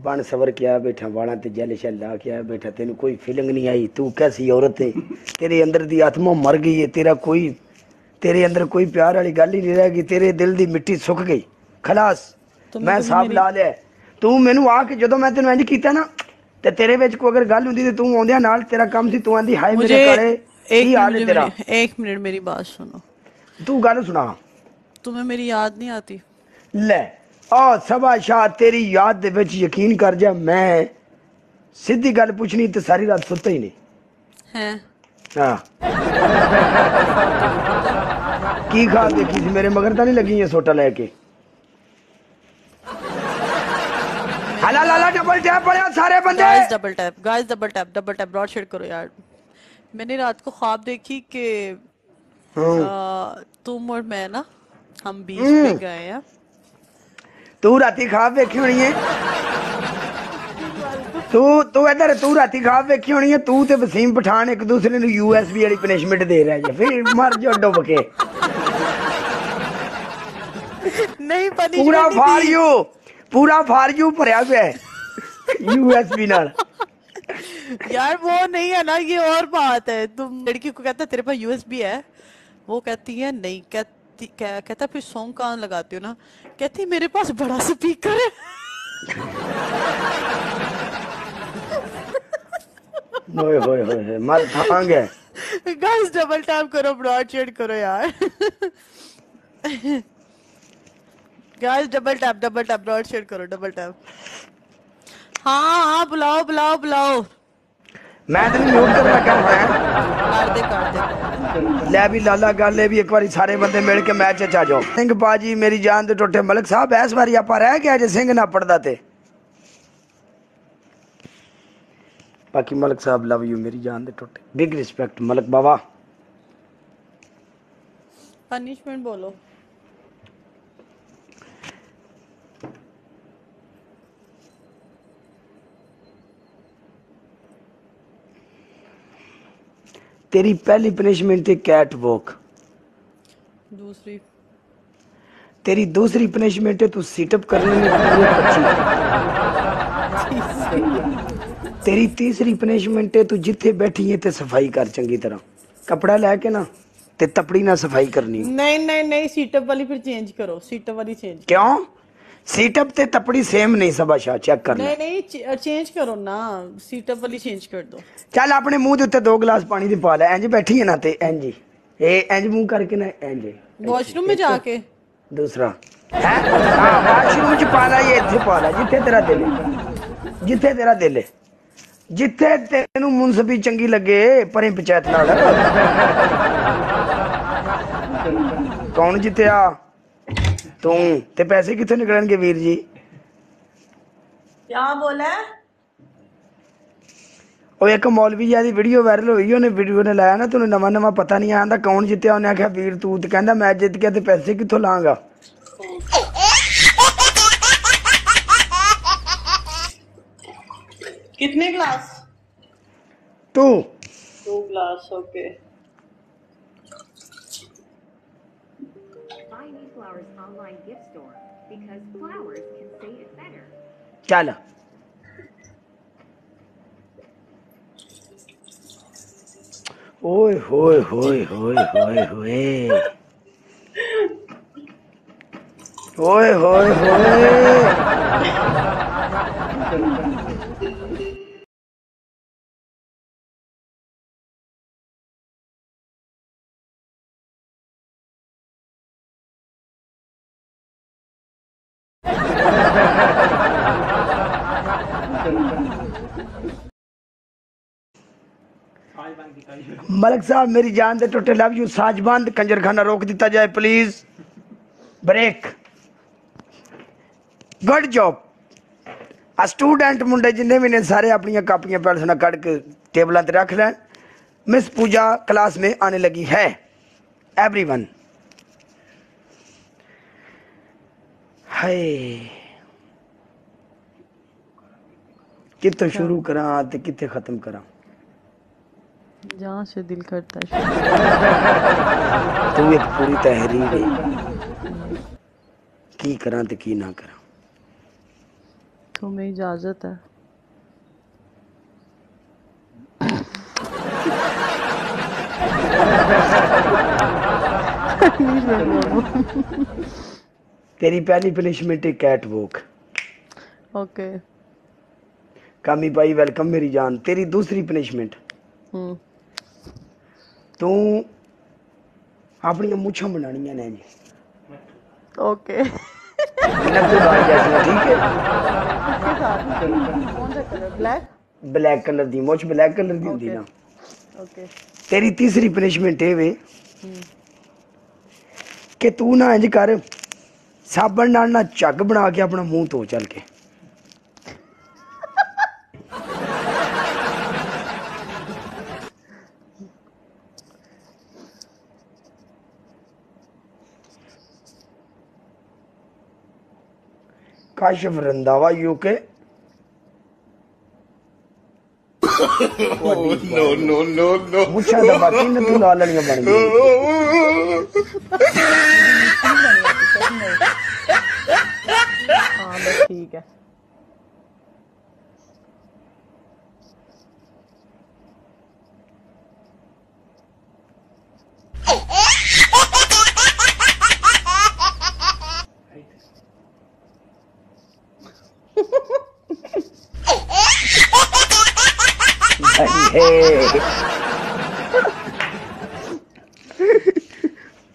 ਬਣ ਸਵਰ ਕੇ ਆ ਬੈਠਾ ਵਾਲਾਂ ਤੇ ਜੈਲ ਸ਼ੈਲ ਲਾ ਕੇ ਆ ਬੈਠਾ ਤੈਨੂੰ ਕੋਈ ਫੀਲਿੰਗ ਨਹੀਂ ਆਈ ਤੂੰ ਕੈਸੀ ਔਰਤ ਹੈ ਤੇਰੇ ਅੰਦਰ ਦੀ ਆਤਮਾ ਮਰ ਗਈ ਹੈ ਤੇਰਾ ਕੋਈ ਤੇਰੇ ਅੰਦਰ ਕੋਈ ਪਿਆਰ ਵਾਲੀ ਗੱਲ ਹੀ ਨਹੀਂ ਰਹਿ ਗਈ ਤੇਰੇ ਦਿਲ ਦੀ ਮਿੱਟੀ ਸੁੱਕ ਗਈ ਖਲਾਸ ਮੈਂ ਸਾਬ ਲਾ ਲਿਆ ਤੂੰ ਮੈਨੂੰ ਆ ਕੇ ਜਦੋਂ ਮੈਂ ਤੈਨੂੰ ਇੰਜ ਕੀਤਾ ਨਾ ਤੇ ਤੇਰੇ ਵਿੱਚ ਕੋਈ ਅਗਰ ਗੱਲ ਹੁੰਦੀ ਤੇ ਤੂੰ ਆਉਂਦਿਆਂ ਨਾਲ ਤੇਰਾ ਕੰਮ ਸੀ ਤੂੰ ਆਂਦੀ ਹਾਏ ਮੇਰੇ मुझे ਕਾਲੇ एक ਕੀ ਹਾਲ ਹੈ मिनट ਤੇਰਾ मेरी- एक मिनट मेरी बात सुनो ਤੂੰ ਗੱਲ ਸੁਣਾ तुम्हें मेरी याद नहीं आती ਲੈ ਆ ਸਭਾ ਸ਼ਾਹ ਤੇਰੀ ਯਾਦ ਦੇ ਵਿੱਚ ਯਕੀਨ ਕਰ ਜਾ ਮੈਂ ਸਿੱਧੀ ਗੱਲ ਪੁੱਛਣੀ ਤੇ ਸਾਰੀ ਰਾਤ ਸੁੱਤਾ ਹੀ ਨਹੀਂ है ਹਾਂ ਕੀ ਖਾ ਦੇਖੀ ਸੀ ਮੇਰੇ ਮਗਰ ਤਾਂ ਨਹੀਂ ਲੱਗੀ ਇਹ ਸੋਟਾ ਲੈ ਕੇ ਹਲਾ ਲਾਲਾ ਡਬਲ ਟੈਪ ਪੜਿਆ ਸਾਰੇ ਬੰਦੇ guys double tap guys double tap double tap broad शेड करो यार मैंने रात को ख्वाब देखी कि ਹਾਂ आ, तुम और मैं ना हम बीच पे गए हैं ਤੂੰ ਰਾਤੀ ਖਾਬ ਵੇਖੀ ਹੋਣੀ ਹੈ ਤੂੰ ਤੂੰ ਇਧਰ ਤੂੰ ਰਾਤੀ ਖਾਬ ਵੇਖੀ ਹੋਣੀ ਹੈ ਤੂੰ ਤੇ ਵਸੀਮ ਪਠਾਨ ਇੱਕ ਦੂਸਰੇ ਨੂੰ ਯੂਐਸਬੀ ਵਾਲੀ ਪਨਿਸ਼ਮੈਂਟ ਦੇ ਰਹੇ ਜੇ ਫਿਰ ਮਰ ਜਾ ਡੁੱਬ ਕੇ नहीं पनी ਪੂਰਾ ਫਾਰ ਯੂ ਪੂਰਾ ਫਾਰ ਯੂ ਭਰਿਆ ਪਿਆ ਯੂਐਸਬੀ ਨਾਲ यार वो नहीं है ना ये और बात है तुम लड़की को कहता है तेरे पास यूएसबी है वो कहती है नहीं कहती कहती कह, कहता फिर सॉन्ग कहाँ लगाती हो ना? कहती मेरे पास बड़ा स्पीकर है. होए होए होए मत भाँग है। गाइस डबल टैप करो ब्रॉडशेड करो यार। Guys double tap double tap ब्रॉडशेड करो डबल टैप हाँ हाँ बुलाओ बुलाओ बुलाओ। मैं तो म्यूट कर रखा हूँ? ਕਰਦੇ ਕਰਦੇ ਲੈ ਵੀ ਲਾਲਾ ਗੱਲ ਇਹ ਵੀ ਇੱਕ ਵਾਰੀ ਸਾਰੇ ਬੰਦੇ ਮਿਲ ਕੇ ਮੈਚ 'ਚ ਆ ਜਾਓ ਸਿੰਘ ਬਾਜੀ ਮੇਰੀ ਜਾਨ ਦੇ ਟੋਟੇ ਮਲਕ ਸਾਹਿਬ ਇਸ ਵਾਰੀ ਆਪਾਂ ਰਹਿ ਗਿਆ ਜੇ ਸਿੰਘ ਨਾ ਪੜਦਾ ਤੇ ਬਾਕੀ ਮਲਕ ਸਾਹਿਬ ਲਵ ਯੂ ਮੇਰੀ ਜਾਨ ਦੇ ਟੋਟੇ big respect Malak Bawa punishment ਬੋਲੋ तेरी पहली पनिशमेंट थी कैट वॉक दूसरी। तेरी दूसरी पनिशमेंट है तू सीटअप करने में तेरी तीसरी पनिशमेंट है तू जिथे बैठी है ते सफ़ाई कर चंगी तरह. कपड़ा लेके ना ते तपड़ी ना सफ़ाई करनी. नहीं नहीं नहीं सीटअप वाली फिर चेंज करो. सीटअप वाली चेंज क्यों? ਸੀਟਅਪ ਤੇ ਤਪੜੀ ਸੇਮ ਨਹੀਂ ਸਭਾ ਸ਼ਾ ਚੈੱਕ ਕਰ ਲੈ ਨਹੀਂ ਨਹੀਂ ਚੇਂਜ ਕਰੋ ਨਾ। ਸੀਟਅਪ ਵਾਲੀ ਚੇਂਜ ਕਰ ਦੋ। ਚੱਲ ਆਪਣੇ ਮੂੰਹ ਦੇ ਉੱਤੇ ਦੋ ਗਲਾਸ ਪਾਣੀ ਦੀ ਪਾ ਲੈ। ਇੰਜ ਬੈਠੀ ਹੈ ਨਾ ਤੇ ਇੰਜ ਇਹ ਇੰਜ ਮੂੰਹ ਕਰਕੇ ਨਾ ਇੰਜ ਵਾਸ਼ਰੂਮ ਵਿੱਚ ਜਾ ਕੇ। ਦੂਸਰਾ। ਹੈ? ਵਾਸ਼ਰੂਮ ਵਿੱਚ ਪਾ ਲੈ ਇਹ ਇੱਥੇ ਪਾ ਲੈ। ਜਿੱਥੇ ਤੇਰਾ ਦਿਲ ਹੈ। ਜਿੱਥੇ ਤੇਰਾ ਦਿਲ ਹੈ। ਜਿੱਥੇ ਤੈਨੂੰ ਮੁਨਸਬੀ ਚੰਗੀ ਲੱਗੇ ਪਰੇ ਪੰਚਾਇਤ ਨਾਲ। ਕੌਣ ਜਿੱਤਿਆ? ਤੂੰ ਤੇ ਪੈਸੇ ਕਿੱਥੋਂ ਨਿਕਲਣਗੇ ਵੀਰ ਜੀ क्या बोला ਉਹ ਇੱਕ ਮੌਲਵੀ ਜੀ ਦੀ ਵੀਡੀਓ ਵਾਇਰਲ ਹੋਈ ਉਹਨੇ ਵੀਡੀਓ ਨੇ ਲਾਇਆ ਨਾ ਤੁਹਾਨੂੰ ਨਵਾਂ ਨਵਾਂ ਪਤਾ ਨਹੀਂ ਆਂਦਾ ਕੌਣ ਜਿੱਤਿਆ ਉਹਨੇ ਆਖਿਆ ਵੀਰ ਤੂੰ ਤੇ ਕਹਿੰਦਾ ਮੈਂ ਜਿੱਤ ਗਿਆ ਤੇ ਪੈਸੇ ਕਿੱਥੋਂ ਲਾਂਗਾ कितने ग्लास ਤੂੰ दो glass okay Flowers online gift store because flowers can say it better. Chala. Hoy, hoy, hoy, hoy, hoy, hoy. Hoy, hoy, hoy. ਹੋਏ ਹੋਏ ਮਲਕ ਸਾਹਿਬ ਮੇਰੀ ਜਾਨ ਦੇ ਟੁੱਟੇ ਲਵ ਯੂ ਸਾਜਬੰਦ ਕੰਜਰਖਾਨਾ ਰੋਕ ਦਿੱਤਾ ਜਾਏ ਪਲੀਜ਼ ਬ੍ਰੇਕ ਗੁੱਡ ਜੌਬ ਆ ਸਟੂਡੈਂਟ ਮੁੰਡੇ ਜਿੰਨੇ ਵੀ ਨੇ ਸਾਰੇ ਆਪਣੀਆਂ ਕਾਪੀਆਂ ਪੈਨਸਲਾਂ ਕੱਢ ਕੇ ਟੇਬਲਾਂ ਤੇ ਰੱਖ ਲੈਣ मिस पूजा क्लास में आने लगी है एवरीवन hi. कितों शुरू करा ते किथे खत्म करा? जहाँ से दिल करता है। तू एक पूरी तहरीर है। की करा ते की ना करा? तुम्हें इजाज़त है। तेरी पहली पनिशमेंट है कैट वॉक ओके कामी भाई वेलकम मेरी जान। तेरी दूसरी पनिशमेंट hmm. तू अपनी मुछा बनानिया ने जी। ओके ब्लैक कलर दी मुछ ब्लैक कलर दी ना। तेरी तीसरी पनिशमेंट है वे hmm. कि तू ना इंज कर ਸਾਬਣ ਨਾਲ ਨਾ ਝੱਗ ਬਣਾ ਕੇ ਆਪਣਾ ਮੂੰਹ ਧੋ ਚੱਲ ਕੇ Kashaf Randhawa UK no, no, no, no. ਮੁੱਛਾਂ ਦਾ ਬਾਕੀ ਨਾ ਤੂੰ ਲਾਲ ਵਾਲੀਆਂ ठीक है।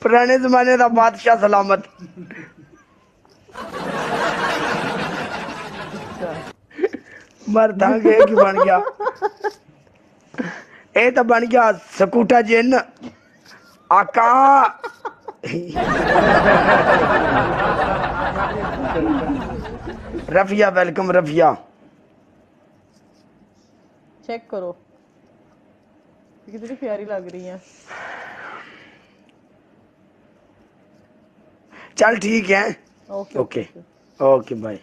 पुराने जमाने का बादशाह सलामत। ਮਰਦਾਂ ਕੇ ਕੀ ਬਣ ਗਿਆ ਇਹ ਤਾਂ ਬਣ ਗਿਆ ਸਕੂਟਾ ਜਿੰਨ ਆਕਾ रफिया वेलकम रफिया चेक करो ये कितनी प्यारी लग रही है चल ठीक है ओके ओके ओके बाय